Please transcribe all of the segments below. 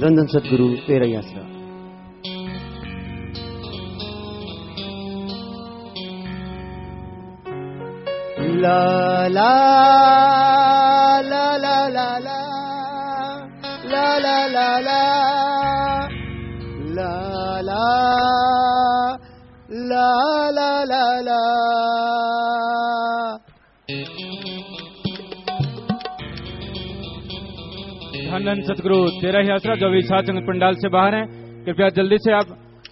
धन धन सदगुरु तेरा ही आसरा ला ला ला ला ला ला ला ला ला ला ला ला ला ला ला धन सतगुरु, तेरा ही आसरा, जो अभी सात पंडाल से बाहर हैं। कृपया जल्दी से आप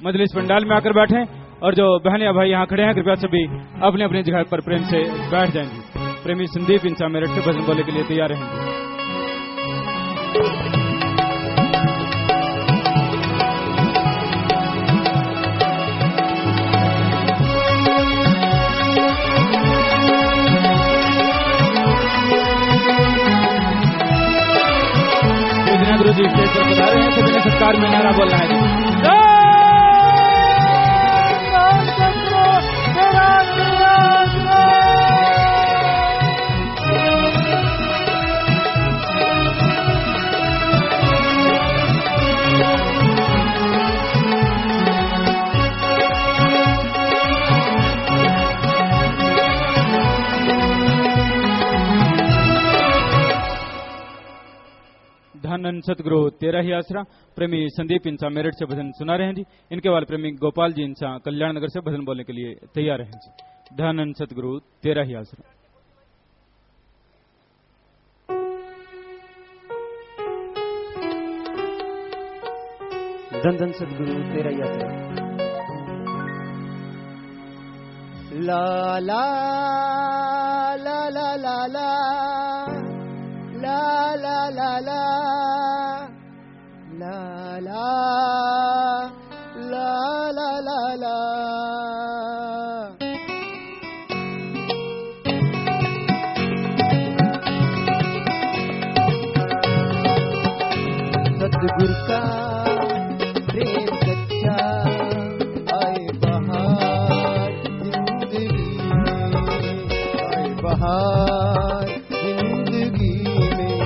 मजलिस पंडाल में आकर बैठें और जो बहन या भाई यहाँ खड़े हैं, कृपया सभी अपने अपनी जगह पर प्रेम से बैठ जाएँगे प्रेमी संदीप इंसान मेरठ से भजन बोले के लिए तैयार रहेंगे गुरु जी ने सत्कार में नारा बोलना है। धन सतगुरु तेरा ही आसरा। प्रेमी संदीप इंसा मेरठ से भजन सुना रहे हैं जी। इनके वाले प्रेमी गोपाल जी इंसा कल्याण नगर से भजन बोलने के लिए तैयार हैं जी। धन सतगुरु तेरा ही आसरा। धन धन सदगुरु तेरा ही ला ला ला ला ला ला ला। ला ला ला ला। सतगुर का प्रेम सच्चा आए बहार ज़िंदगी आए बहार ज़िंदगी में।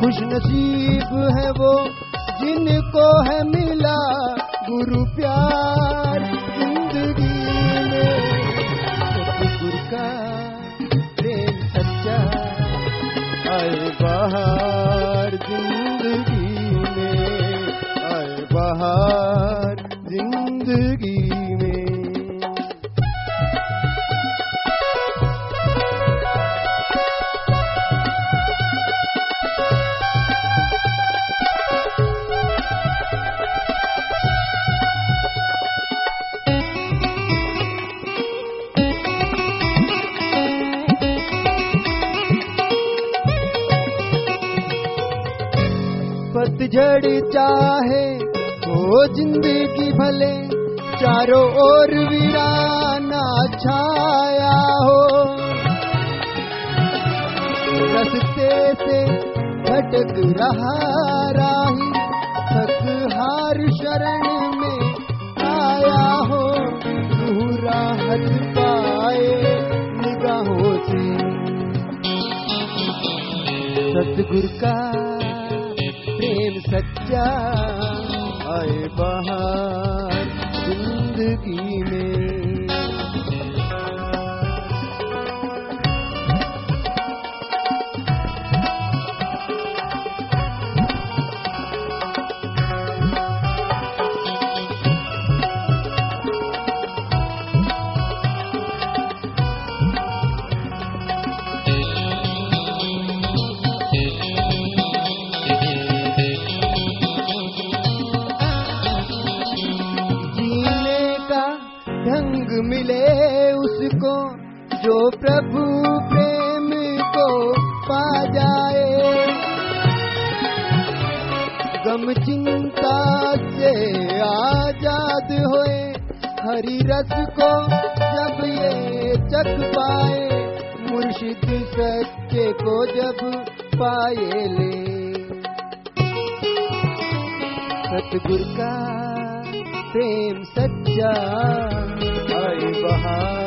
खुश नसीब है वो जिनको है मिला गुरु प्यार ज़िंदगी में। सतगुर का प्रेम सच्चा आए बहार भटक रहा राही शरण में आया हो रूह राहत पाए निगाहों से। सतगुर का हरि रस को जब ये चख पाए, मुर्शिद सच्चे को जब पाए ले। सतगुर का प्रेम सच्चा आए बहार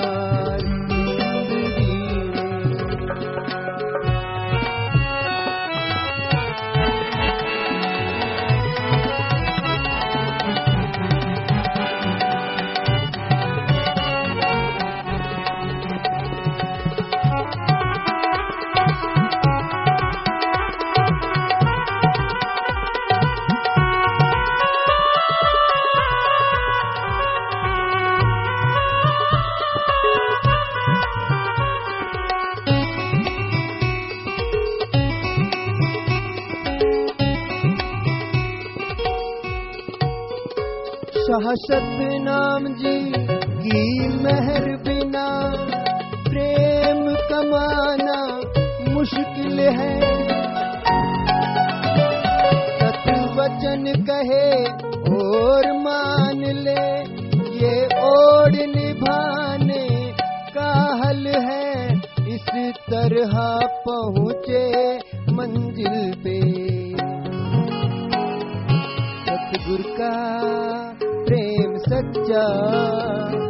शाह सतनाम जी की मेहर बिना, प्रेम कमाना मुश्किल है। वचन कहे और मान ले, ये ओढ़ निभाने का हल है। इस तरह पहुँचे मंजिल पे। सतगुर का प्रेम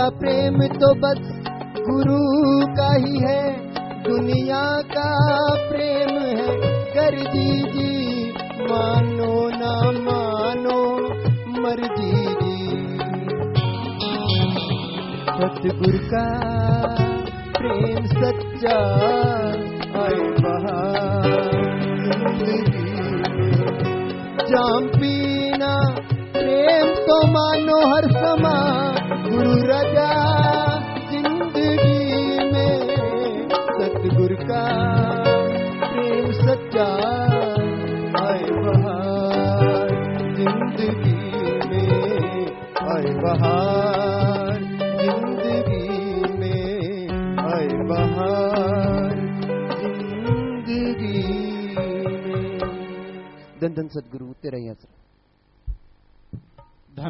सच्चा प्रेम तो बस गुरु का ही है। दुनिया का प्रेम है। कर जी, मानो ना मानो मर्ज़ी जी। सतगुर का प्रेम सच्चा आए जाम पीना प्रेम तो मानो हर समा का प्रेम सच्चा ज़िंदगी में आए बहार। ज़िंदगी में आए बहार। धन धन सदगुरु, तेरा ही आसरा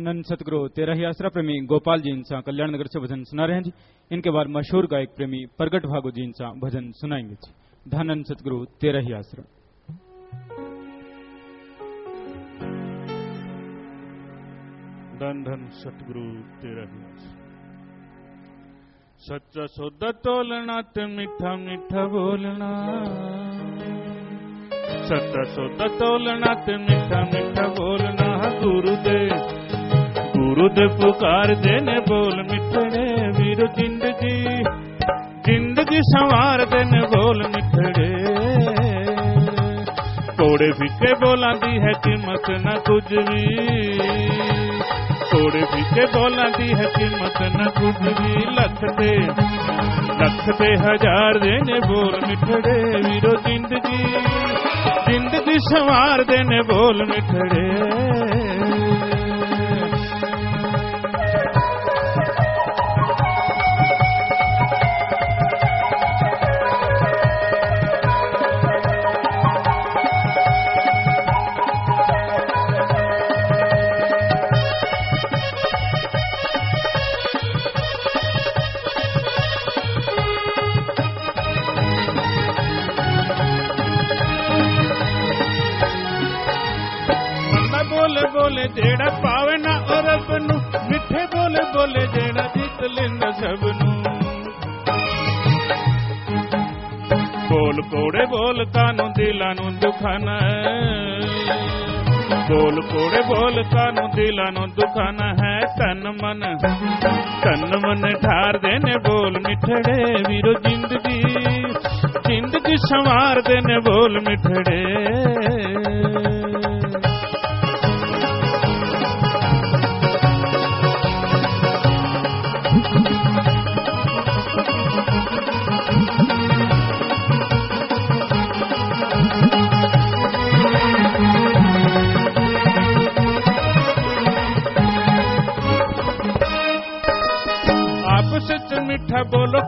धनन सतगुरु तेरा ही आसरा प्रेमी गोपाल जी इंसा कल्याण नगर से भजन सुना रहे हैं जी। इनके बाद मशहूर गायक प्रेमी प्रगट भागु जी इंसा भजन सुनाएँगे जी। धनन सतगुरु तेरा ही आसरा। धन धन सतगुरु तेरा ही सच्चा सौदा तोलना, ते मिठा मिठा बोलना। सच्चा सौदा तोलना, ते मिठा मिठा बोलना। गुरु दे गुरु दे पुकार देने बोल मिठड़े वीर ज़िंदगी ज़िंदगी संवार देने बोल मिठड़े। कोड़े फिके बोलां दी है कीमत न कुछ भी कोड़े फिके बोलां दी है कीमत न कुछ भी लख ते लख ते हज़ार देने बोल मिठड़े वीरो ज़िंदगी ज़िंदगी संवार देने बोल मिठड़े। बोल कोड़े बोल कानू, दिलानो दुखाना है तन मन। तन मन ठार देने बोल मिठड़े, वीरो ज़िंदगी। ज़िंदगी संवार देने बोल मिठड़े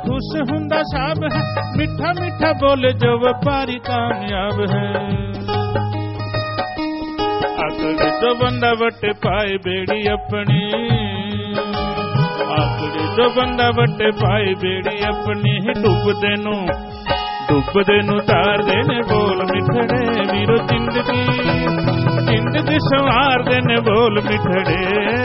खुश हुंदा साब है, मिठा मिठा बोले जो व्यापारी कामयाब है। आकड़े जो बंदा वटे पाए बेड़ी अपनी आकड़े तो बंदा वटे पाए बेड़ी अपनी डुबदे नु डुबदे नु तार देने बोल मिठड़े वीरो ज़िंदगी ज़िंदगी संवार देने बोल मिठड़े।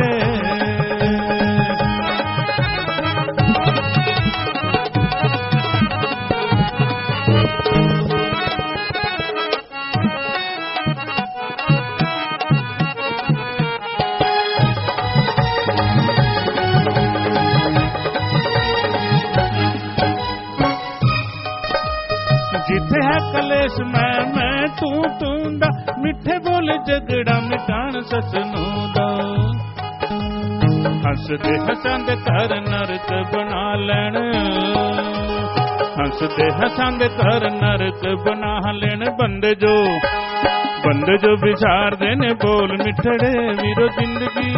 ਹੱਸਦੇ ਹਸਾਂਦੇ ਘਰ ਨਰਕ ਬਣਾ ਲੈਣ ਬੰਦੇ ਜੋ ਬੰਦੇ ਜੋ ਵਿਚਾਰਦੇ ਨੇ ਬੋਲ ਮਿੱਠੜੇ ਵੀਰੋ ਜ਼ਿੰਦਗੀ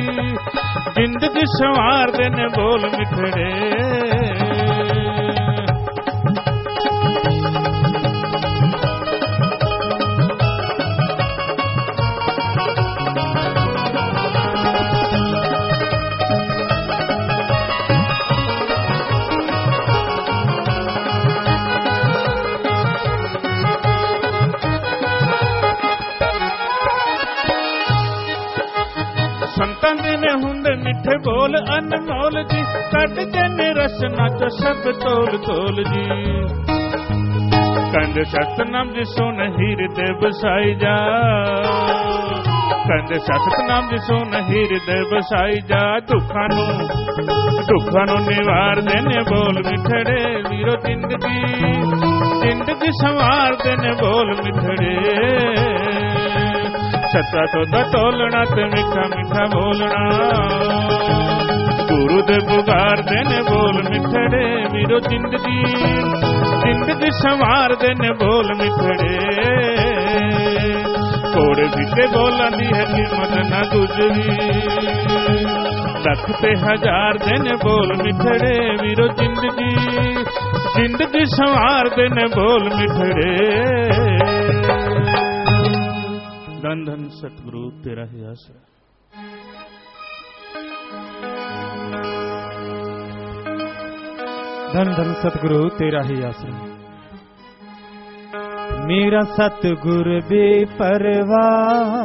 ਜ਼ਿੰਦਗੀ ਸੰਵਾਰਦੇ ਨੇ ਬੋਲ ਮਿੱਠੜੇ ਮਿੱਠੇ ਬੋਲ ਅਨਮੋਲ ਜੀ ਕੱਢਦੇ ਨੇ ਰਸਨਾ ਚੋਂ ਸਭ ਤੋਲ ਤੋਲ ਜੀ। ਕੰਦ ਸਤਨਾਮ ਜੀ ਸੁਣ ਹਿਰਦੇ ਬਸਾਈ ਜਾ। ਕੰਦ ਸਤਨਾਮ ਜੀ ਸੁਣ ਹਿਰਦੇ ਬਸਾਈ ਜਾ। ਦੁੱਖਾਂ ਨੂੰ ਦੁੱਖਾਂ ਨੂੰ ਨਿਵਾਰਦੇ ਨੇ ਬੋਲ ਮਿੱਠੜੇ ਵੀਰੋ ਜ਼ਿੰਦਗੀ। ਜ਼ਿੰਦਗੀ ਸੰਵਾਰਦੇ ਨੇ ਬੋਲ ਮਿੱਠੜੇ। छत्ता तोता तोलना ते मिठा मिठा बोलना गुरु दे पुकार देने बोल मिठड़े वीरो ज़िंदगी। ज़िंदगी संवार देने बोल मिठड़े। कोड़े बिके बोला दी है कीमत ना गुजरी। लख हज़ार दिन बोल मिठड़े वीरो ज़िंदगी। ज़िंदगी संवार दिन बोल मिठड़े। धन धन सतगुरु तेरा ही आसरा धन धन सतगुरु तेरा ही आसरा मेरा सतगुर बेपरवाह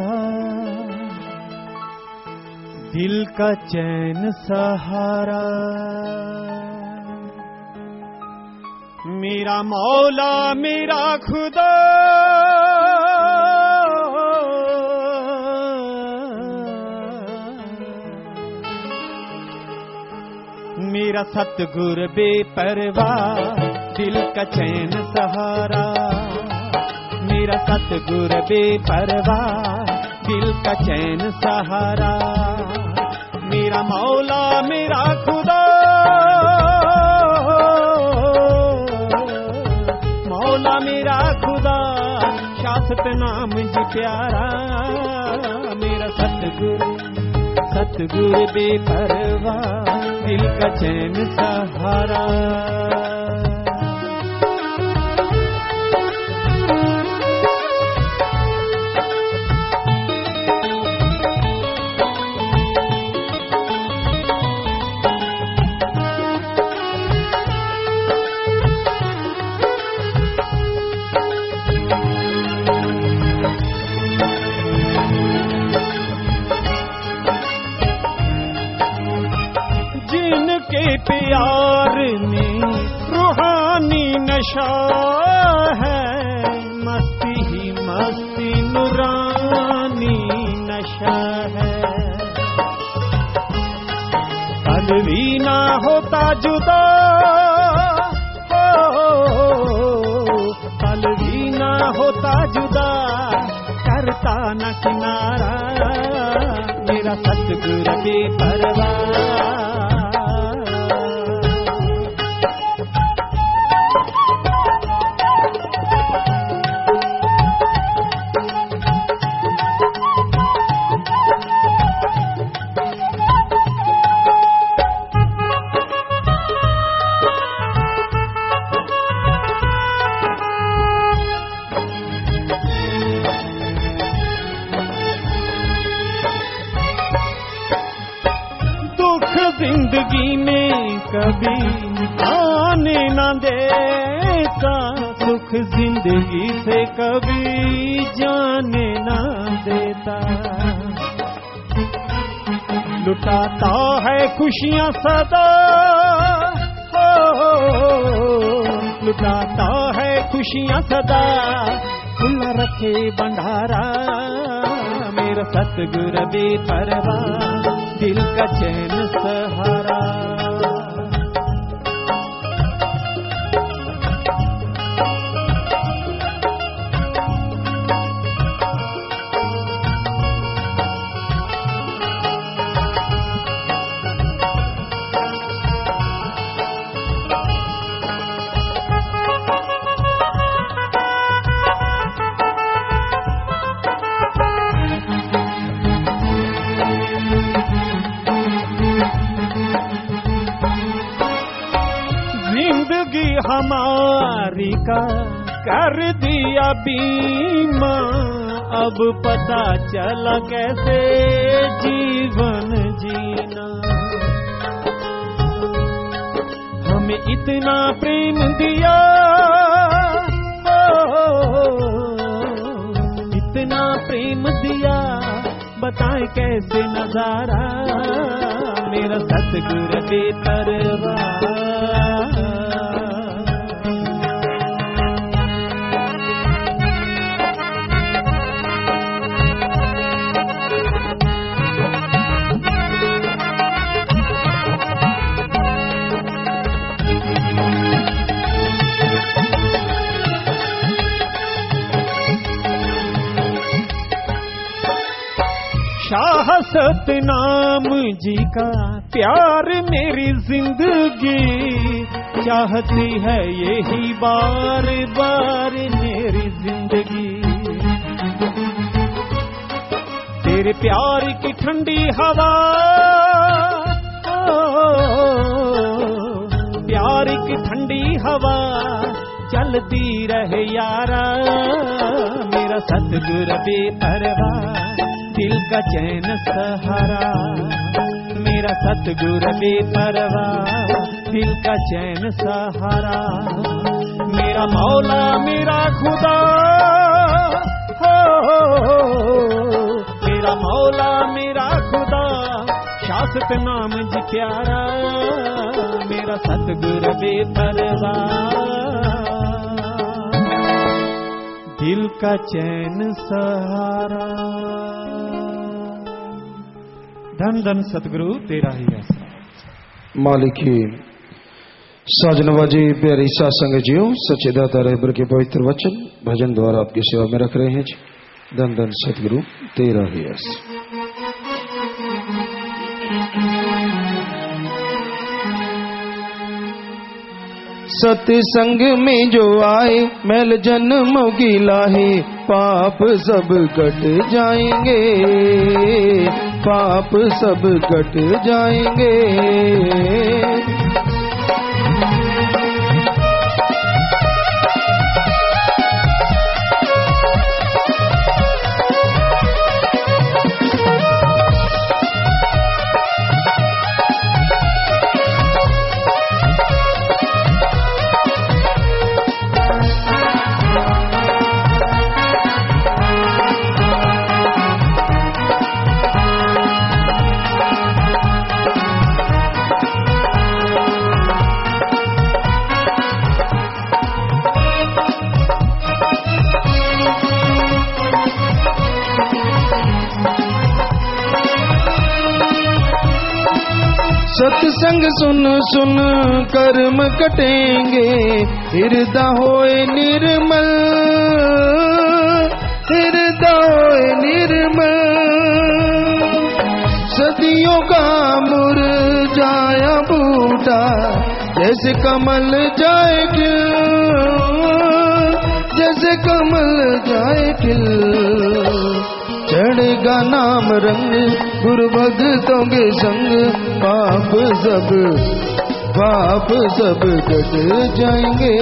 दिल का चैन सहारा। मेरा मौला, मेरा खुदा। मेरा सतगुर बेपरवाह दिल का चैन सहारा। मेरा सतगुर बेपरवाह दिल का चैन सहारा। मेरा मौला, मेरा खुदा, मौला, मेरा खुदा शासत नाम जी प्यारा। मेरा सतगुरु सतगुरु बेपरवाह दिल का चैन सहारा। देता। लुटाता है खुशियाँ सदा। हो लुटाता है खुशियाँ सदा। खुला रखे भंडारा, मेरा सतगुर बेपरवाह दिल का चैन सहारा। कर दिया बीमा। अब पता चला कैसे जीवन जीना। हमें इतना प्रेम दिया। इतना प्रेम दिया। बताए कैसे नज़ारा। मेरा सतगुर बेपरवा जी का प्यार मेरी ज़िंदगी चाहती है यही बार बार मेरी ज़िंदगी। तेरे प्यार की ठंडी हवा प्यार की ठंडी हवा चलती रहे यारा, मेरा सतगुर बेपरवा दिल का चैन सहारा। मेरा सतगुर बेपरवा दिल का चैन सहारा। मेरा मौला, मेरा खुदा, हो मेरा मौला, मेरा खुदा, शासक नाम जी प्यारा मेरा सतगुर बेपरवा दिल का चैन सहारा। धन धन सतगुरु, तेरा ही ऐसा मालिकी साजनवाजी प्यारी सासंग जियो सच्चे दाता रहबर के पवित्र वचन, भजन द्वारा आपकी सेवा में रख रहे हैं जी। धन धन सतगुरु, तेरा ही ऐसा सत्संग में जो आए, मैल जन्म की पाप सब कट जाएँगे। पाप सब कट जाएँगे। सत्संग सुन सुन कर्म कटेंगे हृदय होए निर्मल। हृदय निर्मल। सदियों का मुरझाया बूटा, जैसे कमल जाए जैसे कमल जाए खिल। चढ़ेगा नाम रंग गुरु भक्तों के संग। पाप सब पाप सब कट जाएँगे।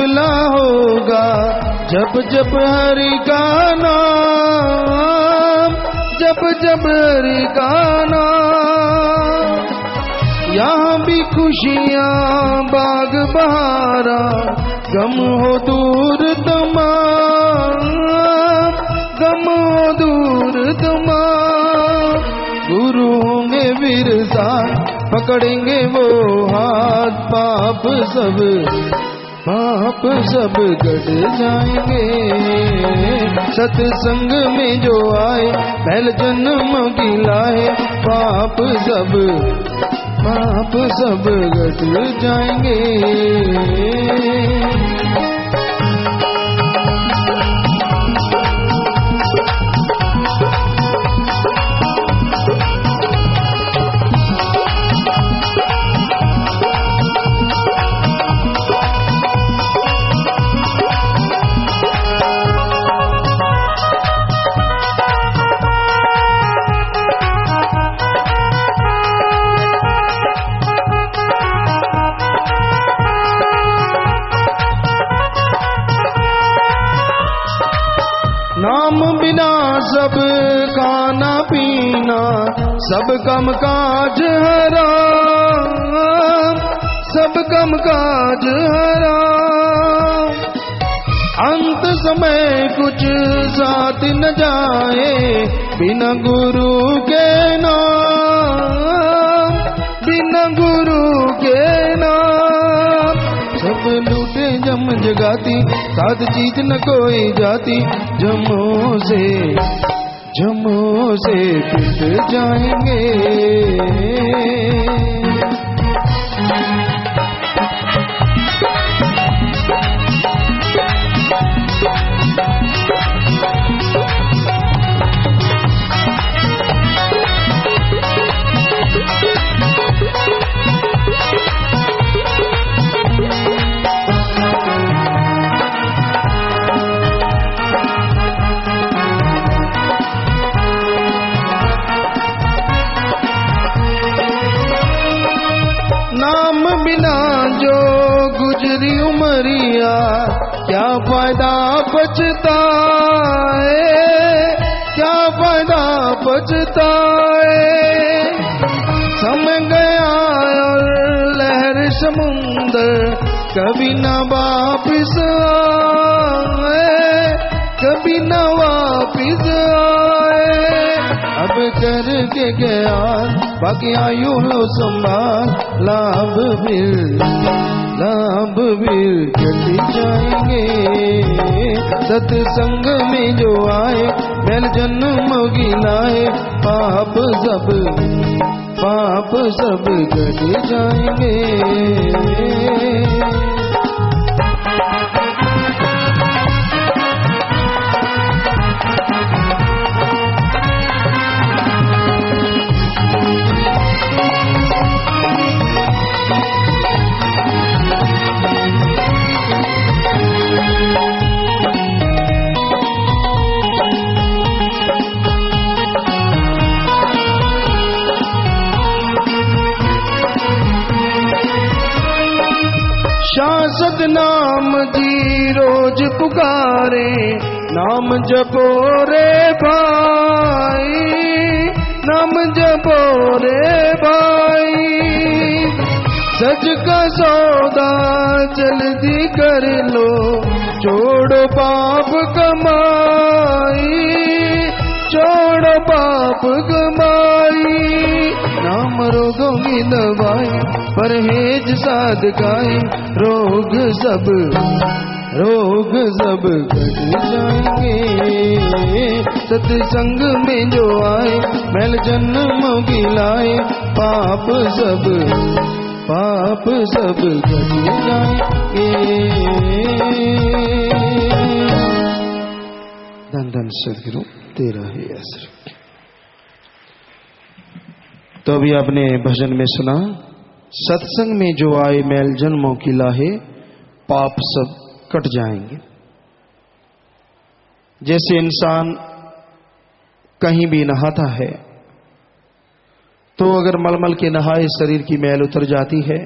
यह होगा, जब जब हरि नाम, जब जब हरि नाम। यहाँ भी खुशियाँ, बाग बहारा, गम हो दूर तमाम, गम हो दूर तमाम। गुरु होंगे विरसा, पकड़ेंगे वो हाथ, पाप सब। पाप सब गड़ जाएँगे। सत्संग में जो आए पहल जन्म गिलाए पाप सब पाप सब गड़ जाएँगे। सब कम काज हरा, सब कम काज हरा। अंत समय कुछ साथ न जाए, बिना गुरु के नाम, बिना गुरु के नाम। सब लूटे जम जगाती साध चीज़ न कोई जाती, जमो से जमो से पिट जाएँगे? पछताए क्या फ़ायदा पछताए सम गया और लहर समुंदर, कभी न वापिस आए, कभी न वापिस आए। अब करके गया, बाकी आयु लो संभाल, लाभ मिल, लाभ फिर कट जाएँगे। सत्संग में जो आए, बैल जन्म गिलाए पाप सब पाप सब कट जाएँगे। शासक नाम जी, रोज पुकारे, नाम जपो रे भाई, नाम जपो रे भाई। सच का सौदा जल्दी कर लो, छोड़ो पाप कमाई, छोड़ो पाप कमाई। नाम रोगों की दवाई परहेज साधकाई रोग सब रोग सब कट जाएँगे। सत्संग में जो आए, मैल जन्म गिलाए, पाप सब पाप सब कट जाएँगे। धन धन सदगुरु, तेरा ही असर तो अभी आपने भजन में सुना सत्संग में जो आए मैल जन्मों की लाहे, पाप सब कट जाएँगे। जैसे इंसान कहीं भी नहाता है तो अगर मलमल के नहाए शरीर की मैल उतर जाती है,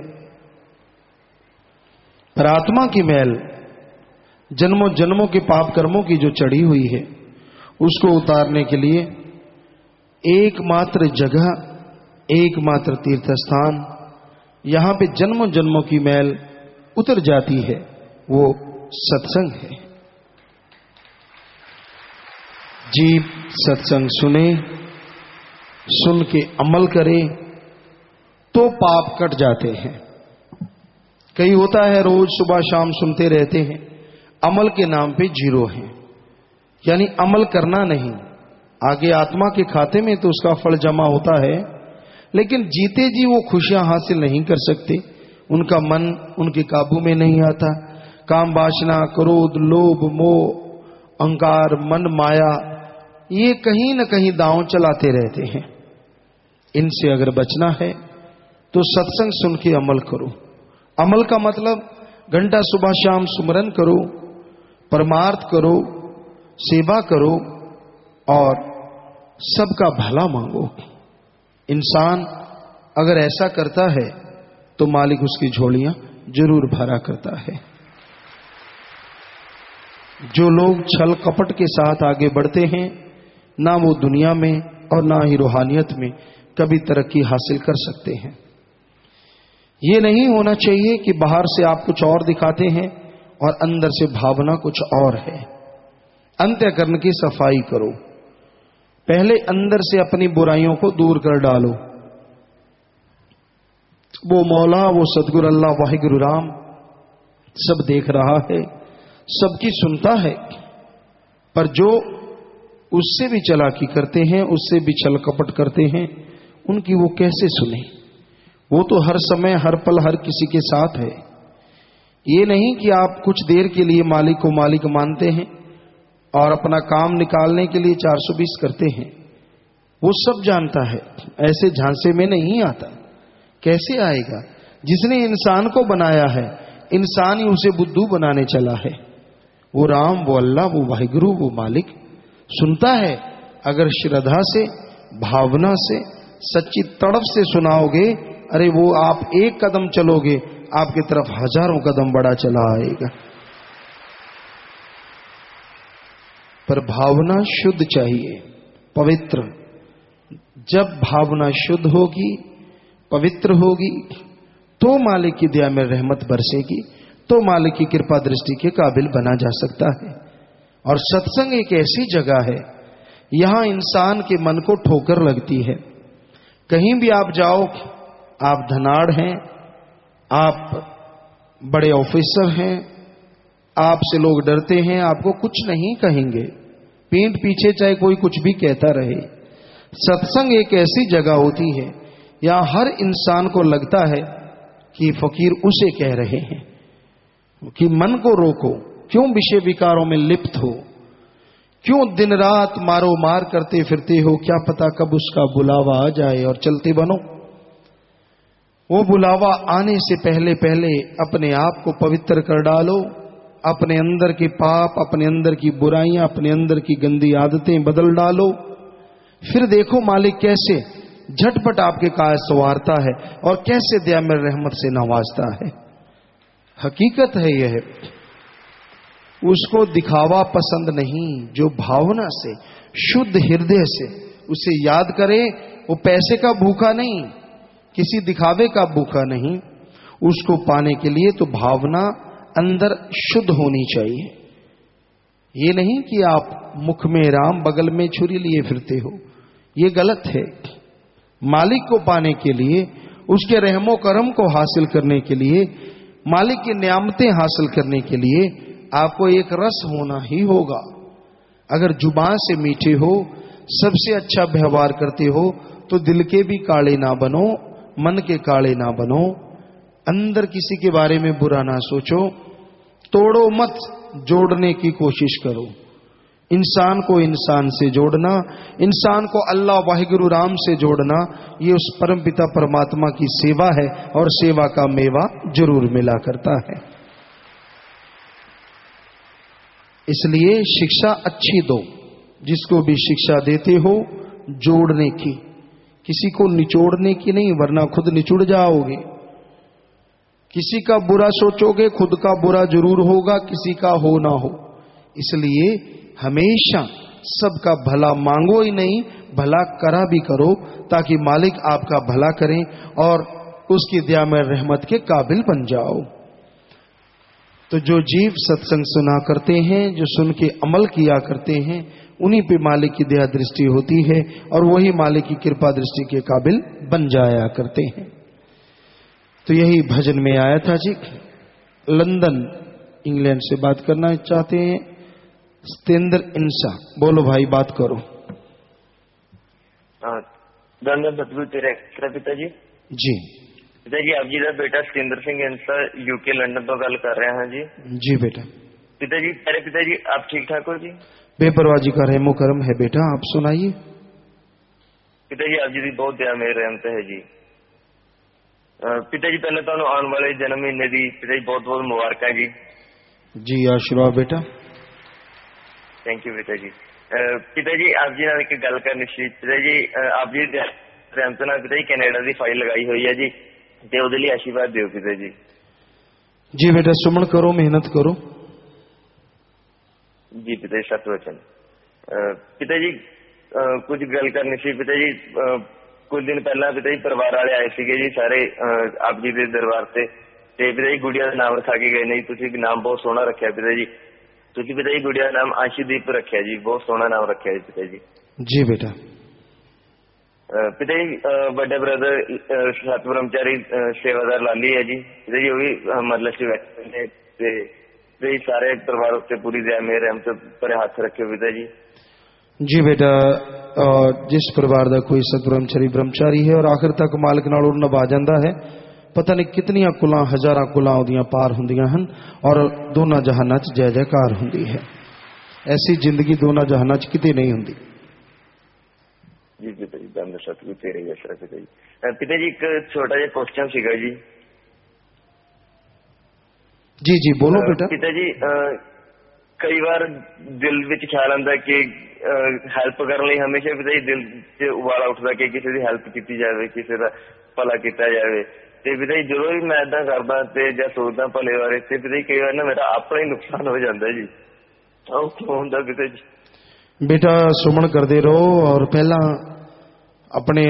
पर आत्मा की मैल जन्मों जन्मों के पाप कर्मों की जो चढ़ी हुई है, उसको उतारने के लिए एकमात्र जगह, एकमात्र तीर्थ स्थान यहाँ पे जन्मों जन्मों की मैल उतर जाती है। वो सत्संग है। जीव सत्संग सुने, सुन के अमल करे तो पाप कट जाते हैं। कई होता है, रोज सुबह शाम सुनते रहते हैं, अमल के नाम पे ज़ीरो है। यानी अमल करना नहीं। आगे आत्मा के खाते में तो उसका फल जमा होता है लेकिन जीते जी वो खुशियाँ हासिल नहीं कर सकते। उनका मन उनके काबू में नहीं आता। काम वासना क्रोध, लोभ, मोह, अहंकार, मन माया, ये कहीं न कहीं दांव चलाते रहते हैं। इनसे अगर बचना है तो सत्संग सुन के अमल करो। अमल का मतलब घंटा सुबह शाम सुमरन करो, परमार्थ करो, सेवा करो और सबका भला मांगो। इंसान अगर ऐसा करता है तो मालिक उसकी झोलियाँ ज़रूर भरा करता है। जो लोग छल कपट के साथ आगे बढ़ते हैं, ना वो दुनिया में और ना ही रूहानियत में कभी तरक्की हासिल कर सकते हैं। ये नहीं होना चाहिए कि बाहर से आप कुछ और दिखाते हैं और अंदर से भावना कुछ और है। अंत्यकरण की सफ़ाई करो। पहले अंदर से अपनी बुराइयों को दूर कर डालो। वो मौला, वो सदगुरु अल्लाह, वाहिगुरु राम, सब देख रहा है, सबकी सुनता है। पर जो उससे भी चलाकी करते हैं, उससे भी छल कपट करते हैं, उनकी वो कैसे सुने? वो तो हर समय, हर पल, हर किसी के साथ है। ये नहीं कि आप कुछ देर के लिए मालिक को मालिक मानते हैं और अपना काम निकालने के लिए 420 करते हैं। वो सब जानता है। ऐसे झांसे में नहीं आता। कैसे आएगा? जिसने इंसान को बनाया है, इंसान ही उसे बुद्धू बनाने चला है। वो राम, वो अल्लाह, वो वाहिगुरु, वो मालिक। सुनता है, अगर श्रद्धा से, भावना से, सच्ची तड़प से सुनाओगे, अरे वो आप एक कदम चलोगे, आपकी तरफ़ हज़ारों कदम बड़ा चला आएगा। पर भावना शुद्ध चाहिए, पवित्र। जब भावना शुद्ध होगी, पवित्र होगी तो मालिक की दया में रहमत बरसेगी तो मालिक की कृपा दृष्टि के काबिल बना जा सकता है। और सत्संग एक ऐसी जगह है, यहाँ इंसान के मन को ठोकर लगती है। कहीं भी आप जाओ, आप धनाड़ हैं, आप बड़े ऑफिसर हैं आपसे लोग डरते हैं, आपको कुछ नहीं कहेंगे। पीठ पीछे चाहे कोई कुछ भी कहता रहे। सत्संग एक ऐसी जगह होती है यहाँ हर इंसान को लगता है कि फकीर उसे कह रहे हैं, कि मन को रोको, क्यों विषय विकारों में लिप्त हो? क्यों दिन रात मारो मार करते फिरते हो, क्या पता कब उसका बुलावा आ जाए और चलते बनो? वो बुलावा आने से पहले पहले अपने आप को पवित्र कर डालो अपने अंदर के पाप, अपने अंदर की बुराइयाँ, अपने अंदर की गंदी आदतें बदल डालो। फिर देखो मालिक कैसे झटपट आपके काय संवारता है और कैसे दया में रहमत से नवाजता है। हकीकत है यह। उसको दिखावा पसंद नहीं, जो भावना से, शुद्ध हृदय से उसे याद करे, वो पैसे का भूखा नहीं, किसी दिखावे का भूखा नहीं। उसको पाने के लिए तो भावना अंदर शुद्ध होनी चाहिए। ये नहीं कि आप मुख में राम, बगल में छुरी लिए फिरते हो। ये गलत है। मालिक को पाने के लिए, उसके रहमो करम को हासिल करने के लिए, मालिक की नियामतें हासिल करने के लिए आपको एक रस होना ही होगा। अगर ज़ुबान से मीठे हो, सबसे अच्छा व्यवहार करते हो तो दिल के भी काले ना बनो, मन के काले ना बनो अंदर किसी के बारे में बुरा ना सोचो, तोड़ो मत, जोड़ने की कोशिश करो। इंसान को इंसान से जोड़ना, इंसान को अल्लाह वाहिगुरु राम से जोड़ना, ये उस परम पिता परमात्मा की सेवा है और सेवा का मेवा ज़रूर मिला करता है। इसलिए शिक्षा अच्छी दो, जिसको भी शिक्षा देते हो, जोड़ने की। किसी को निचोड़ने की नहीं, वरना खुद निचुड़ जाओगे। किसी का बुरा सोचोगे, खुद का बुरा ज़रूर होगा, किसी का हो ना हो। इसलिए हमेशा सबका भला मांगो ही नहीं, भला करा भी करो, ताकि मालिक आपका भला करें और उसकी दया में रहमत के काबिल बन जाओ। तो जो जीव सत्संग सुना करते हैं, जो सुन के अमल किया करते हैं, उन्हीं पे मालिक की दया दृष्टि होती है और वही मालिक की कृपा दृष्टि के काबिल बन जाया करते हैं। तो यही भजन में आया था जी लंदन इंग्लैंड से बात करना चाहते हैं। सतेंद्र इंसा बोलो भाई बात करो। हाँ, पिताजी। जी। पिताजी आप जी का बेटा सतेंद्र सिंह इंसा यूके लंदन तो गल कर रहे हैं हाँ जी। जी बेटा। पिताजी अरे पिताजी आप ठीक ठाक हो जी? बेपरवाजी का रहमो करम है बेटा आप सुनाइए। पिताजी आप जी बहुत दया मेरे अंत है जी। ਹੈ ਜੀ ਅਹ ਪਿਤਾਜੀ ਪਹਿਲਾਂ ਤੁਹਾਨੂੰ ਆਉਣ ਵਾਲੇ ਜਨਮ ਮਹੀਨੇ ਦੀ ਪਿਤਾਜੀ ਬਹੁਤ ਬਹੁਤ ਮੁਬਾਰਕਾਂ ਜੀ जी आशीर्वाद बेटा ਥੈਂਕ ਯੂ ਪਿਤਾਜੀ ਅਹ ਪਿਤਾਜੀ ਆਪ ਜੀ ਨਾਲ ਇੱਕ ਗੱਲ ਕਰਨੀ ਸੀ ਪਿਤਾਜੀ ਅਹ ਆਪ ਜੀ ਦੀ ਰਹਿਮਤ ਨਾਲ ਪਿਤਾਜੀ ਕੈਨੇਡਾ ਦੀ ਫਾਈਲ ਲਗਾਈ ਹੋਈ ਹੈ ਜੀ ਤੇ ਉਹਦੇ ਲਈ ਆਸ਼ੀਰਵਾਦ ਦਿਓ ਪਿਤਾਜੀ जी बेटा सुमन करो मेहनत करो ਜੀ ਪਿਤਾ ਜੀ ਸਤ ਵਚਨ ਅਹ ਪਿਤਾ ਜੀ ਅਹ ਕੁਝ ਗੱਲ ਕਰਨੀ ਸੀ ਪਿਤਾ ਜੀ ਅਹ ਕੁਝ ਦਿਨ ਪਹਿਲਾਂ ਪਿਤਾ ਜੀ ਪਰਿਵਾਰ ਵਾਲੇ ਆਏ ਸੀਗੇ ਜੀ ਸਾਰੇ ਆਪ ਜੀ ਦੇ ਦਰਬਾਰ ਤੇ ਤੇ ਪਿਤਾ ਜੀ ਗੁੜੀਆ ਦਾ ਨਾਮ ਰੱਖਾ ਕੇ ਗਏ ਨੇ ਜੀ ਤੁਸੀਂ ਨਾਮ ਬਹੁਤ ਸੋਹਣਾ ਰੱਖਿਆ ਪਿਤਾ ਜੀ ਤੁਸੀਂ ਪਿਤਾ ਜੀ ਗੁੜੀਆ ਦਾ ਨਾਮ ਆਸ਼ੀਦੀਪ ਰੱਖਿਆ ਜੀ ਬਹੁਤ ਸੋਹਣਾ ਨਾਮ ਰੱਖਿਆ ਜੀ ਪਿਤਾ ਜੀ ਜੀ ਬੇਟਾ ਪਿਤਾ ਜੀ ਵੱਡੇ ਬ੍ਰਦਰ ਸਤ ਬ੍ਰਹਮਚਾਰੀ ਸੇਵਾਦਾਰ ਲਾਲੀ ਹੈ ਜੀ ਪਿਤਾ ਜੀ ਉਹ ਵੀ ਮਤਲਬ ਸਿਵੈਕਟ ਨੇ ਤੇ ਤੇ ਸਾਰੇ ਪਰਿਵਾਰ ਉੱਤੇ ਪੂਰੀ ਦਇਆ ਮਿਹਰ ਰਹਿਮਤ ਪਰੇ ਹੱਥ ਰੱਖਿਓ ਪਿਤਾ ਜੀ जी बेटा जिस परिवार का कोई सतब्रह्मचारी ब्रह्मचारी है और आखिर तक मालिक ना उड़ना आ है पता नहीं कितनिया कुल हज़ार कुलों पार होंदिया और दोनों जहाना च जय जयकार होंगी है। ऐसी ज़िंदगी दोनों जहाना च कि नहीं होंगी जी जी बोलो बेटा। पिता जी ਕਈ ਵਾਰ ਦਿਲ ਵਿੱਚ ਖਿਆਲ ਆਉਂਦਾ ਕਿ ਹੈਲਪ ਕਰਨ ਲਈ ਹਮੇਸ਼ਾ ਪਿਤਾ ਦਿਲ 'ਚ ਉਬਾਲਾ ਉੱਠਦਾ ਕਿ ਕਿਸੇ ਦੀ ਹੈਲਪ ਕੀਤੀ ਜਾਵੇ, ਕਿਸੇ ਦਾ ਭਲਾ ਕੀਤਾ ਜਾਵੇ। ਤੇ ਪਿਤਾ ਜਦੋਂ ਵੀ ਮੈਂ ਇਦਾਂ ਕਰਦਾ ਤੇ ਜਾਂ ਸੋਚਦਾ ਭਲੇ ਬਾਰੇ, ਤੇ ਪਿਤਾ ਕਈ ਵਾਰ ਨਾ ਮੇਰਾ ਆਪਣਾ ਹੀ ਨੁਕਸਾਨ ਹੋ ਜਾਂਦਾ ਜੀ। ਉਹ ਹੁੰਦਾ ਪਿਤਾ ਜੀ। ਬੇਟਾ ਸੁਮਨ ਕਰਦੇ ਰਹੋ ਔਰ ਪਹਿਲਾਂ ਆਪਣੇ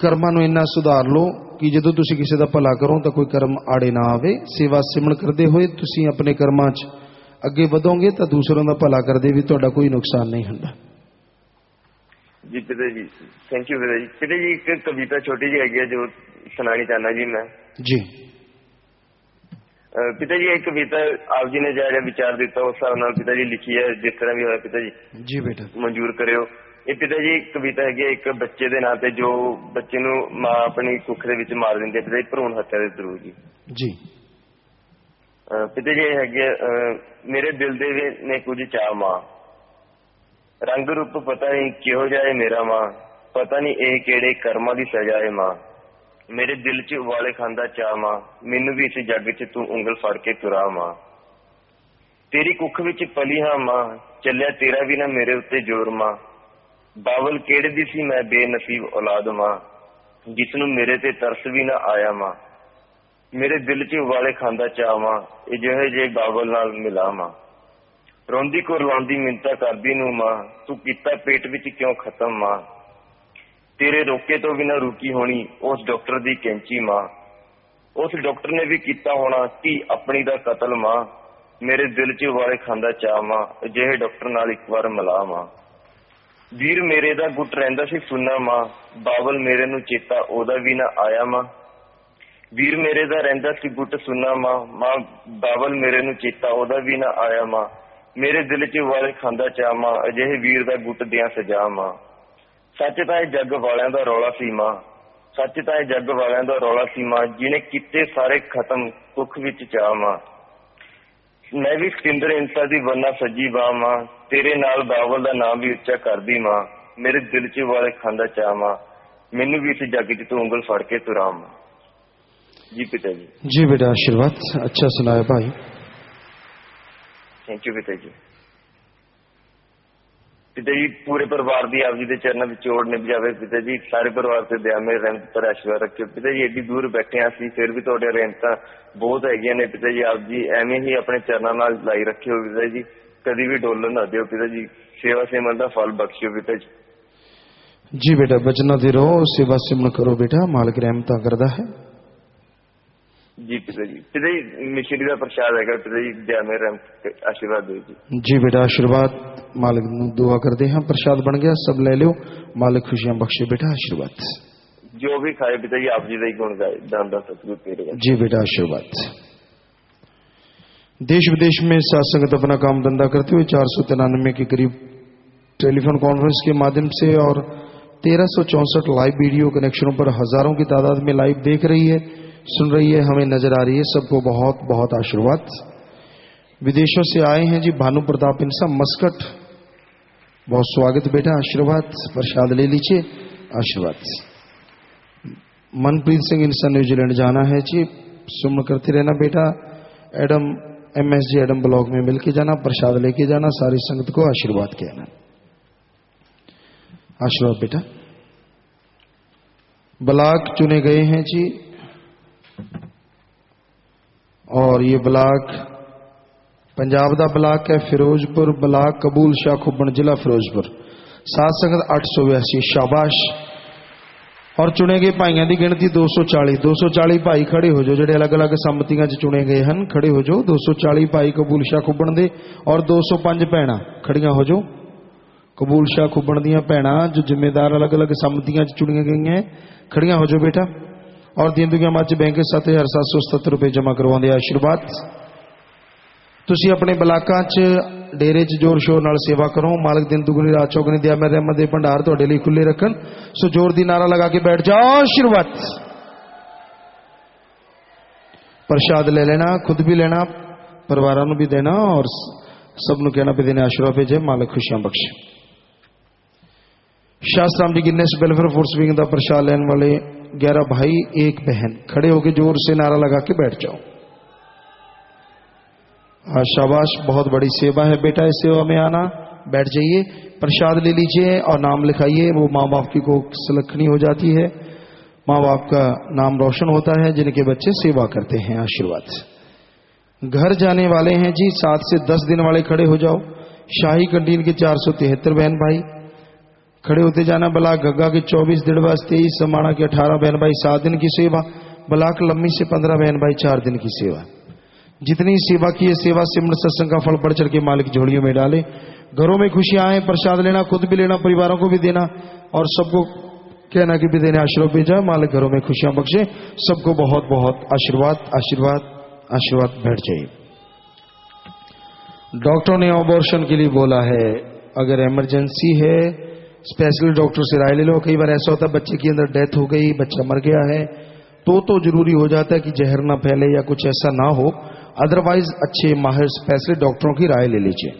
ਕਰਮਾਂ ਨੂੰ ਇੰਨਾ ਸੁਧਾਰ ਲਓ ਕਿ ਜਦੋਂ ਤੁਸੀਂ ਕਿਸੇ ਦਾ ਭਲਾ ਕਰੋ ਤਾਂ ਕੋਈ ਕਰਮ ਆੜੇ ਨਾ ਆਵੇ। ਸੇਵਾ ਸਿਮਰਨ ਕਰਦੇ ਹੋਏ ਤੁਸੀਂ ਆਪਣੇ ਕਰਮਾਂ 'ਚ ਅੱਗੇ ਵਧੋਗੇ ਤਾਂ ਦੂਸਰਿਆਂ ਦਾ ਭਲਾ ਕਰਦੇ ਵੀ ਤੁਹਾਡਾ ਕੋਈ ਨੁਕਸਾਨ ਨਹੀਂ ਹੁੰਦਾ। ਜੀ ਪਿਤਾ ਜੀ। ਥੈਂਕ ਯੂ ਪਿਤਾ ਜੀ ਪਿਤਾ ਜੀ ਇੱਕ ਕਵਿਤਾ ਛੋਟੀ ਜਿਹੀ ਹੈਗੀ ਹੈ ਜੋ ਸੁਣਾਣੀ ਚਾਹਨਾ ਜੀ ਮੈਂ। ਜੀ। ਪਿਤਾ ਜੀ ਇਹ ਕਵਿਤਾ ਆਪ ਜੀ ਨੇ ਜਿਹੜਾ ਜਿਹਾ ਵਿਚਾਰ ਦਿੱਤਾ ਉਸ ਹਿਸਾਬ ਨਾਲ ਪਿਤਾ ਜੀ ਲਿਖੀ ਹੈ ਜਿਸ ਤਰ੍ਹਾਂ ਵੀ ਹੋਇਆ ਪਿਤਾ ਜੀ। ਜੀ ਬੇਟਾ। ਮਨਜ਼ੂਰ ਕਰਿਓ। ਇਹ ਪਿਤਾ ਜੀ ਇੱਕ ਕਵਿਤਾ ਹੈਗੀ ਇੱਕ ਬੱਚੇ ਦੇ ਨਾਂ ਤੇ ਜੋ ਬੱਚੇ ਨੂੰ ਮਾਂ ਆਪਣੀ ਕੁੱਖ ਦੇ ਵਿੱਚ ਮਾਰ ਦਿੰਦੀ ਹੈ ਪਿਤਾ ਜੀ ਭਰੂਣ ਹੱਤਿਆ ਦੇ ਥਰੂ ਜੀ। ਜੀ। ਪਿਤਾ ਜੀ ਹੈਗੇ ਮੇਰੇ ਦਿਲ ਦੇ ਨੇ ਕੁਝ ਚਾਹ ਮਾਂ। ਰੰਗ ਰੂਪ ਪਤਾ ਨਹੀਂ ਕਿਹੋ ਜਿਹਾ ਹੈ ਮੇਰਾ ਮਾਂ, ਪਤਾ ਨਹੀਂ ਇਹ ਕਿਹੜੇ ਕਰਮਾਂ ਦੀ ਸਜ਼ਾ ਹੈ ਮਾਂ। ਮੇਰੇ ਦਿਲ 'ਚ ਉਬਾਲੇ ਖਾਂਦਾ ਚਾਹ ਮਾਂ, ਮੈਨੂੰ ਵੀ ਇਸ ਜੱਗ 'ਚ ਤੂੰ ਉਂਗਲ ਫੜ ਕੇ ਤੁਰਾ ਮਾਂ। ਤੇਰੀ ਕੁੱਖ ਵਿੱਚ ਪਲੀ ਹਾਂ ਮਾਂ, ਚੱਲਿਆ ਤੇਰਾ ਵੀ ਨਾ ਮੇਰੇ ਉੱਤੇ ਜ਼ੋਰ ਮਾਂ। ਬਾਵਲ ਕਿਹੜੇ ਦੀ ਸੀ ਮੈਂ ਬੇਨਸੀਬ ਔਲਾਦ ਮਾਂ, ਜਿਸ ਨੂੰ ਮੇਰੇ ਤੇ ਤਰਸ ਵੀ ਨਾ ਆਇਆ ਮਾਂ। ਮੇਰੇ ਦਿਲ 'ਚ ਉਬਾਲੇ ਖਾਂਦਾ ਚਾਹ ਮਾਂ ਇਹ ਜਿਹੇ ਜੇ ਬਾਬਲ ਨਾਲ ਮਿਲਾ ਮਾਂ ਰੋਂਦੀ ਕੋ ਮਿੰਤਾ ਕਰਦੀ ਨੂੰ ਮਾਂ, ਤੂੰ ਕੀਤਾ ਪੇਟ ਵਿੱਚ ਕਿਉਂ ਖਤਮ ਮਾਂ? ਤੇਰੇ ਰੋਕੇ ਤੋਂ ਬਿਨਾਂ ਰੁਕੀ ਹੋਣੀ ਉਸ ਡਾਕਟਰ ਦੀ ਕੈਂਚੀ ਮਾਂ। ਉਸ ਡਾਕਟਰ ਨੇ ਵੀ ਕੀਤਾ ਹੋਣਾ ਕਿ ਆਪਣੀ ਦਾ ਕਤਲ ਮਾਂ। ਮੇਰੇ ਦਿਲ 'ਚ ਉਬਾਲੇ ਖਾਂਦਾ ਚਾਹ ਮਾਂ, ਅਜਿਹੇ ਡਾਕਟਰ ਨਾਲ ਇੱਕ ਵਾਰ ਮਿਲਾਵਾਂ ਵੀਰ ਮੇਰੇ ਦਾ ਗੁੱਟ ਰਹਿੰਦਾ ਸੀ ਸੁਣਨਾ ਮਾਂ, ਬਾਬਲ ਮੇਰੇ ਨੂੰ ਚੇਤਾ ਉਹਦਾ ਵੀ ਨਾ ਆਇਆ ਮਾਂ। ਵੀਰ ਮੇਰੇ ਦਾ ਰਹਿੰਦਾ ਸੀ ਗੁੱਟ ਸੁਨਾ ਮਾਂ ਮਾਂ ਬਾਵਲ ਮੇਰੇ ਨੂੰ ਚੇਤਾ ਉਹਦਾ ਵੀ ਨਾ ਆਇਆ ਮਾਂ। ਮੇਰੇ ਦਿਲ 'ਚ ਵਾਲੇ ਖਾਂਦਾ ਚਾ ਮਾਂ, ਅਜਿਹੇ ਵੀਰ ਦਾ ਗੁੱਟ ਦਿਆਂ ਸਜਾ ਮਾਂ। ਸੱਚ ਤਾਂ ਇਹ ਜੱਗ ਵਾਲਿਆਂ ਦਾ ਰੌਲਾ ਸੀ ਮਾਂ। ਸੱਚ ਤਾਂ ਇਹ ਜੱਗ ਵਾਲਿਆਂ ਦਾ ਰੌਲਾ ਸੀ ਮਾਂ, ਜਿਹਨੇ ਕੀਤੇ ਸਾਰੇ ਖਤਮ ਕੁੱਖ ਵਿੱਚ ਚਾ ਮਾਂ। ਮੈਂ ਵੀ ਸਤਿੰਦਰ ਇੰਸਾ ਦੀ ਵੰਨਾ ਸੱਜੀ ਬਾਹ ਮਾਂ, ਤੇਰੇ ਨਾਲ ਬਾਵਲ ਦਾ ਨਾਮ ਵੀ ਉੱਚਾ ਕਰਦੀ ਮਾਂ। ਮੇਰੇ ਦਿਲ 'ਚ ਵਾਲੇ ਖਾਂਦਾ ਚਾ ਮਾਂ। ਮੈਨੂੰ ਵੀ ਇਸ ਜੱਗ 'ਚ ਤੂੰ ਉਂਗਲ ਫੜ ਕੇ ਤੁਰਾ जी पिताजी। जी बेटा आशीर्वाद। अच्छा सुनाया भाई। थैंक यू पिताजी। पिताजी पूरे परिवार की आप जी के चरणों में ओढ़ निभ जाए पिता जी सारे परिवार से दया मेरे रेंत पर आशीर्वाद रखियो। पिताजी एड्डी दूर बैठे हाँ फिर भी थोड़े रेंत बहुत है पिता जी आप जी एवं ही अपने चरणों नाल लाई रखियो पिताजी। कभी भी डोलन ना दियो पिताजी। सेवा सिमरन का फल बख्शियो पिता जी जी बेटा बचना दे रहो सेवा सिमरन करो बेटा। मालिक रहमता करता है। जी पिता जी। पिता जी मिश्री का प्रसाद है पिता जी दया मेरे आशीर्वाद दे जी। जी बेटा आशीर्वाद। मालिक दुआ कर दे हम हाँ, प्रसाद बन गया सब ले लो मालिक खुशियाँ बख्शे बेटा आशीर्वाद। जो भी खाए पिता जी आप जी का ही गुण गाए दान दान सतगुरु जी बेटा आशीर्वाद। देश विदेश में सात संगत अपना काम धंधा करते हुए चार सौ तिरानवे के करीब टेलीफोन कॉन्फ्रेंस के माध्यम से और तेरह सौ चौसठ लाइव वीडियो कनेक्शनों पर हज़ारों की तादाद में लाइव देख रही है। सुन रही है, हमें नज़र आ रही है, सबको बहुत बहुत आशीर्वाद। विदेशों से आए हैं जी, भानु प्रताप इनसा, मस्कट। बहुत स्वागत बेटा, आशीर्वाद। प्रसाद ले लीजिए, आशीर्वाद। मनप्रीत सिंह इंसान न्यूजीलैंड जाना है जी। सुमन करते रहना बेटा। एडम, एमएसजी एडम ब्लॉक में मिलके जाना, प्रसाद लेके जाना, सारी संगत को आशीर्वाद कहना आशीर्वाद बेटा। ब्लॉक चुने गए हैं जी। और ये ब्लाक, पंजाब का ब्लाक है फिरोजपुर, ब्लाक कबूल शाह खुबन जिला फिरोजपुर। सात संगत अठ सौ बयासी, शाबाश। और चुने गए भाइयों की गिनती 240 240 भाई खड़े हो जाओ, जोड़े अलग अलग संमतियाँ चुने गए हैं, खड़े हो जाओ। 240 भाई कबूल शाह खुबन दे और दो सो पाँच भैं खड़िया हो जाओ। कबूल शाह खुबन दिया भैन जो जिम्मेदार अलग अलग संमतियाँ चुनिया गई हैं खड़िया हो जाओ बेटा। ਬੇਟਾ ਔਰ ਜ਼ਿੰਦਗੀਆਂ ਮੱਚ ਬੈਂਕ 7777 ਰੁਪਏ ਜਮ੍ਹਾਂ ਕਰਵਾਉਂਦੇ ਆ ਆਸ਼ੀਰਵਾਦ ਤੁਸੀਂ ਆਪਣੇ ਬਲਾਕਾਂ 'ਚ ਡੇਰੇ 'ਚ ਜ਼ੋਰ ਸ਼ੋਰ ਨਾਲ ਸੇਵਾ ਕਰੋ ਮਾਲਕ ਦਿਨ ਦੁਗਣੀ ਰਾਤ ਚੌਗਣੀ ਦਿਆ ਮੇਰੇ ਰਹਿਮਤ ਦੇ ਭੰਡਾਰ ਤੁਹਾਡੇ ਲਈ ਖੁੱਲੇ ਰੱਖਣ ਸੋ ਜ਼ੋਰ ਦੀ ਨਾਰਾ ਲਗਾ ਕੇ ਬੈਠ ਜਾਓ ਆਸ਼ੀਰਵਾਦ ਪ੍ਰਸ਼ਾਦ ਲੈ ਲੈਣਾ ਖੁਦ ਵੀ ਲੈਣਾ ਪਰਿਵਾਰਾਂ ਨੂੰ ਵੀ ਦੇਣਾ ਔਰ ਸਭ ਨੂੰ ਕਹਿਣਾ ਵੀ ਦੇਣੇ ਆਸ਼ੀਰਵਾਦ ਭੇਜੇ ਮਾਲਕ ਖੁਸ਼ੀਆਂ ਬਖਸ਼ੇ शास्त्राम जी गिन्नेस वेलफेयर फोर्स विंग का प्रसाद लेने वाले ग्यारह भाई, एक बहन, खड़े होकर ज़ोर से नारा लगा के बैठ जाओ। शाबाश, बहुत बड़ी सेवा है बेटा इस सेवा में आना। बैठ जाइए, प्रसाद ले लीजिए और नाम लिखाइए, वो माँ बाप की को सलखनी हो जाती है। माँ बाप का नाम रोशन होता है, जिनके बच्चे सेवा करते हैं, आशीर्वाद घर जाने वाले हैं जी, सात से दस दिन वाले खड़े हो जाओ। शाही कंटीन के चार सौ तिहत्तर बहन भाई खड़े होते जाना, ब्लाक गग्गा के चौबीस दिड़वास तेईस, समाणा के अठारह बहन भाई सात दिन की सेवा, ब्लाक लम्बी से पंद्रह बहन भाई चार दिन की सेवा। जितनी सेवा की है, सेवा सिमर सत्संग का फल बढ़ चढ़ के मालिक झोड़ियों में डाले। घरों में खुशियाँ आए, प्रसाद लेना, खुद भी लेना, परिवारों को भी देना, और सबको कहना कि भी देने आशीर्वाद भेजा मालिक घरों में खुशियाँ बख्शे, सबको बहुत बहुत आशीर्वाद आशीर्वाद आशीर्वाद बैठ जाइए। डॉक्टरों ने ऑपरेशन के लिए बोला है, अगर इमरजेंसी है स्पेशल डॉक्टर से राय ले लो। कई बार ऐसा होता है, बच्चे की अंदर डेथ हो गई, बच्चा मर गया है तो तो ज़रूरी हो जाता है कि जहर ना फैले या कुछ ऐसा ना हो। अदरवाइज़ अच्छे माहिर स्पेशलिस्ट डॉक्टरों की राय ले लीजिए।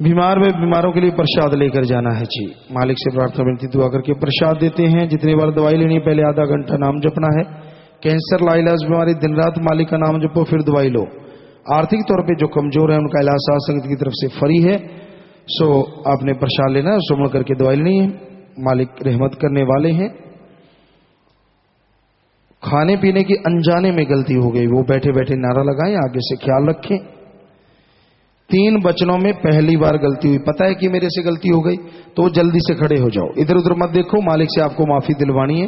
बीमार में बीमारों के लिए प्रसाद लेकर जाना है जी। मालिक से प्रार्थना विनती, दुआ करके प्रसाद देते हैं। जितनी बार दवाई लेनी पहले आधा घंटा नाम जपना है। कैंसर, लाइलाज बीमारी दिन रात मालिक का नाम जपो, फिर दवाई लो। आर्थिक तौर पे जो कमज़ोर है, उनका इलाज संगत की तरफ़ से फ्री है। सो आपने प्रसाद लेना सुमण करके दवाई लेनी है। मालिक रहमत करने वाले हैं। खाने पीने की अनजाने में गलती हो गई। वो बैठे बैठे नारा लगाएँ, आगे से ख्याल रखें। तीन बचनों में पहली बार गलती हुई। पता है कि मेरे से गलती हो गई? तो जल्दी से खड़े हो जाओ। इधर उधर मत देखो, मालिक से आपको माफ़ी दिलवानी है।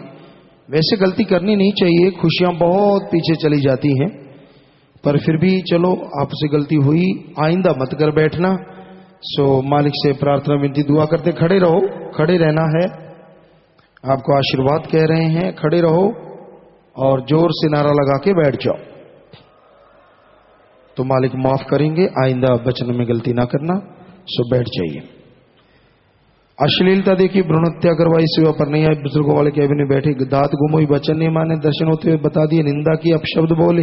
वैसे गलती करनी नहीं चाहिए, खुशियाँ बहुत पीछे चली जाती हैं। पर फिर भी चलो, आपसे गलती हुई, आइंदा मत कर बैठना। सो मालिक से प्रार्थना विनती, दुआ करते, खड़े रहो, खड़े रहना है। आपको आशीर्वाद कह रहे हैं, खड़े रहो और ज़ोर से नारा लगा के बैठ जाओ। तो मालिक माफ़ करेंगे, आइंदा बचन में गलती ना करना, सो बैठ जाइए। अश्लीलता देखी, भ्रूण हत्या करवाई, सेवा पर नहीं आई, बुज़ुर्गों वाले कैबिन में बैठे, दांत गुम हुई बचन नहीं माने, दर्शन होते हुए बता दिए, निंदा की, अपशब्द बोले।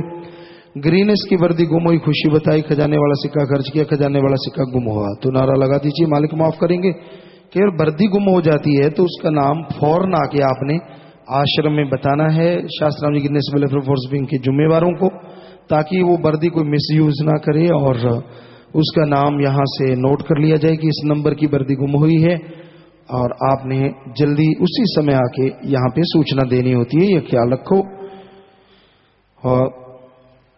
ग्रीनेस की वर्दी गुम हुई, खुशी बताई, खजाने वाला सिक्का खर्च किया, खजाने वाला सिक्का गुम हुआ। तो नारा लगा दीजिए, मालिक माफ़ करेंगे। केवल वर्दी गुम हो जाती है तो उसका नाम फ़ौरन आके आपने आश्रम में बताना है। शास्त्राम जी गिरने वेलफेयर फोर्स विंग के जुम्मेवारों को, ताकि वो वर्दी कोई मिसयूज ना करे और उसका नाम यहाँ से नोट कर लिया जाए कि इस नंबर की वर्दी गुम हुई है। और आपने जल्दी उसी समय आके यहाँ पे सूचना देनी होती है यह ख्याल रखो। और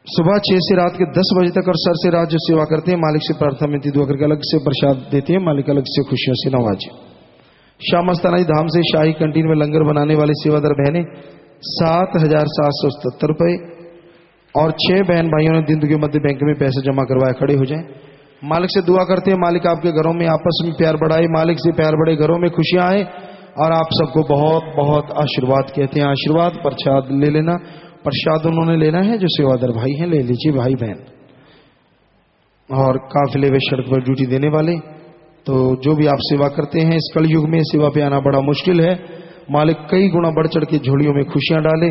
सुबह छह से रात के दस बजे तक और सर से रात जो सेवा करते हैं, मालिक से प्रार्थना में दुआ करके अलग से प्रसाद देते हैं, मालिक अलग से खुशियों से नवाजे। शाह मस्तानाई धाम से शाही कंटीन में लंगर बनाने वाली सेवादार बहनें सात हज़ार सात सौ सतहत्तर रुपये और छह बहन भाइयों ने दिन के मध्य बैंक में पैसे जमा करवाए, खड़े हो जाएँ। मालिक से दुआ करते हैं, मालिक आपके घरों में आपस में प्यार बढ़ाए, मालिक से प्यार बढ़े घरों में खुशियाँ आए और आप सबको बहुत बहुत आशीर्वाद कहते हैं। आशीर्वाद, प्रसाद ले लेना। प्रसाद उन्होंने लेना है, जो सेवादार भाई हैं, ले लीजिए भाई बहन। और काफिले व सड़क पर ड्यूटी देने वाले। तो जो भी आप सेवा करते हैं, इस कल युग में सेवा पे आना बड़ा मुश्किल है। मालिक कई गुना बढ़ चढ़ के झोलियों में खुशियाँ डाले,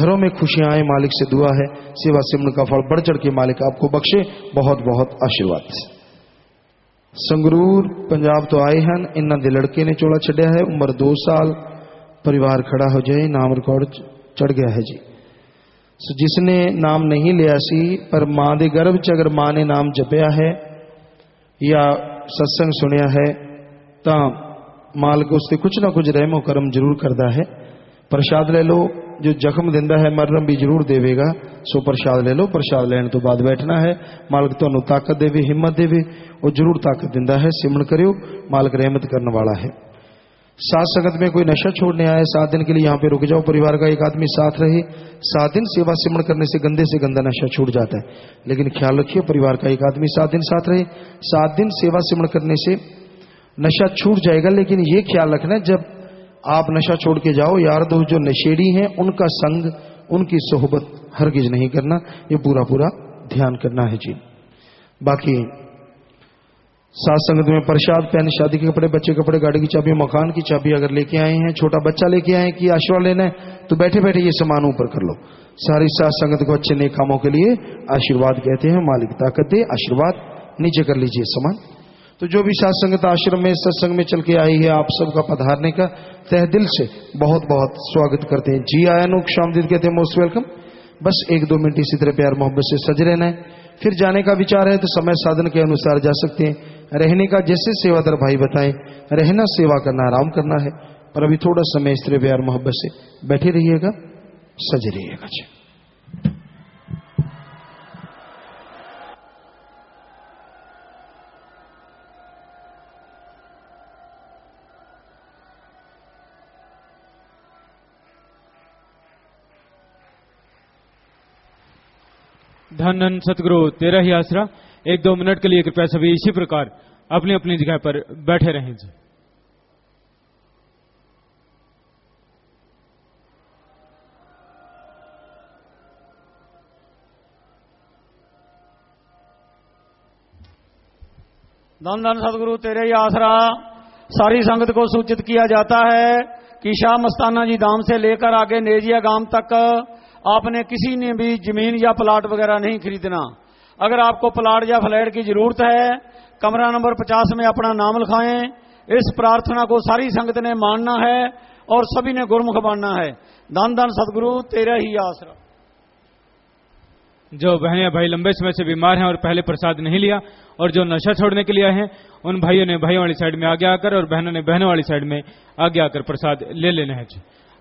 घरों में खुशियाँ आए, मालिक से दुआ है, सेवा सिमरन का फल बढ़ चढ़ के मालिक आपको बख्शे। बहुत बहुत आशीर्वाद। संगरूर, पंजाब तो आए हैं इन्हों ਦੇ लड़के ने चोला छड़िया है, उम्र दो साल, परिवार खड़ा हो जाए, नाम रिकॉर्ड चढ़ गया है जी। ਸੋ ਜਿਸਨੇ ਨਾਮ ਨਹੀਂ ਲਿਆ ਸੀ ਪਰ ਮਾਂ ਦੇ ਗਰਭ ਚ ਅਗਰ ਮਾਂ ਨੇ ਨਾਮ ਜਪਿਆ ਹੈ ਜਾਂ ਸਤਸੰਗ ਸੁਣਿਆ ਹੈ ਤਾਂ ਮਾਲਕ ਉਸ ਤੇ ਕੁਝ ਨਾ ਕੁਝ ਰਹਿਮੋ ਕਰਮ ਜ਼ਰੂਰ ਕਰਦਾ ਹੈ ਪ੍ਰਸ਼ਾਦ ਲੈ ਲਓ ਜੋ ਜ਼ਖਮ ਦਿੰਦਾ ਹੈ ਮਰਮ ਵੀ ਜ਼ਰੂਰ ਦੇਵੇਗਾ ਸੋ ਪ੍ਰਸ਼ਾਦ ਲੈ ਲਓ ਪ੍ਰਸ਼ਾਦ ਲੈਣ ਤੋਂ ਬਾਅਦ ਬੈਠਣਾ ਹੈ ਮਾਲਕ ਤੁਹਾਨੂੰ ਤਾਕਤ ਦੇਵੇ ਹਿੰਮਤ ਦੇਵੇ ਉਹ ਜ਼ਰੂਰ ਤਾਕਤ ਦਿੰਦਾ ਹੈ ਸਿਮਰਨ ਕਰਿਓ ਮਾਲਕ ਰਹਿਮਤ ਕਰਨ ਵਾਲਾ ਹੈ सात संगत में कोई नशा छोड़ने आए सात दिन के लिए यहाँ पे रुक जाओ। परिवार का एक आदमी साथ रहे। सात दिन सेवा सिमरण करने से गंदे से गंदा नशा छूट जाता है। लेकिन ख्याल रखिए, परिवार का एक आदमी सात दिन साथ रहे। सात दिन सेवा सिमरण करने से नशा छूट जाएगा, लेकिन ये ख्याल रखना है, जब आप नशा छोड़ के जाओ, यार दोस्त जो नशेड़ी हैं, उनका संग, उनकी सोहबत हरगिज नहीं करना। ये पूरा पूरा ध्यान करना है जी। बाकी सात संगत में प्रसाद पहन, शादी के कपड़े, बच्चे के कपड़े, गाड़ी की चाबी, मकान की चाबी अगर लेके आए हैं, छोटा बच्चा लेके आए कि आशीर्वाद लेना है तो बैठे बैठे ये सामान ऊपर कर लो। सारी सात संगत को अच्छे नेक कामों के लिए आशीर्वाद कहते हैं, मालिक ताकत दे, आशीर्वाद नीचे कर लीजिए सामान। तो जो भी सात संगत आश्रम में, सत्संग में चल के आई है, आप सबका पधारने का तह दिल से बहुत बहुत स्वागत करते हैं। जी आया नुक शामदीद कहते हैं, मोस्ट वेलकम। बस एक दो मिनट इसी तरह प्यार मोहब्बत से सज रहना है। फिर जाने का विचार है तो समय साधन के अनुसार जा सकते हैं। रहने का जैसे सेवादार भाई बताएँ, रहना सेवा करना, आराम करना है। पर अभी थोड़ा समय स्त्री प्यार मोहब्बत से बैठे रहिएगा, सज रहिएगा। जी धन धन सतगुरु तेरा ही आसरा। एक दो मिनट के लिए कृपया सभी इसी प्रकार अपनी अपनी जगह पर बैठे रहें जी। धन धन सदगुरु, तेरे ही आसरा। सारी संगत को सूचित किया जाता है कि शाह मस्ताना जी धाम से लेकर आगे नेजिया गाँव तक आपने किसी ने भी ज़मीन या प्लाट वगैरह नहीं खरीदना। अगर आपको प्लाट या फ्लैट की ज़रूरत है, कमरा नंबर 50 में अपना नाम लिखाएँ। इस प्रार्थना को सारी संगत ने मानना है और सभी ने गुरमुख मानना है। धन धन सदगुरु, तेरा ही आसरा। जो बहने भाई लंबे समय से बीमार हैं और पहले प्रसाद नहीं लिया और जो नशा छोड़ने के लिए हैं, उन भाइयों ने भाइयों वाली साइड में आगे आकर और बहनों ने बहनों वाली साइड में आगे आकर प्रसाद ले लेना है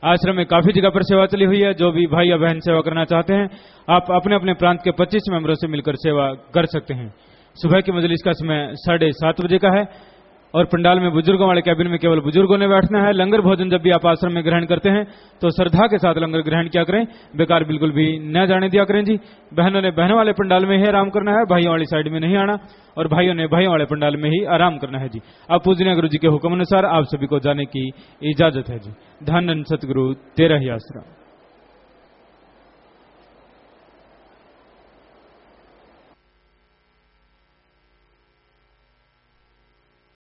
आश्रम में काफ़ी जगह पर सेवा चली हुई है। जो भी भाई या बहन सेवा करना चाहते हैं, आप अपने अपने प्रांत के 25 मेंबरों से मिलकर सेवा कर सकते हैं। सुबह की मजलिस का समय साढ़े सात बजे का है। और पंडाल में बुज़ुर्गों वाले कैबिन में केवल बुज़ुर्गों ने बैठना है। लंगर भोजन जब भी आप आश्रम में ग्रहण करते हैं तो श्रद्धा के साथ लंगर ग्रहण किया करें। बेकार बिल्कुल भी न जाने दिया करें जी। बहनों ने बहनों वाले पंडाल में ही आराम करना है, भाइयों वाली साइड में नहीं आना, और भाइयों ने भाइयों वाले पंडाल में ही आराम करना है जी। अब पूजनीय गुरु जी के हुक्म अनुसार आप सभी को जाने की इजाज़त है जी। धन सतगुरु तेरह ही आश्रम।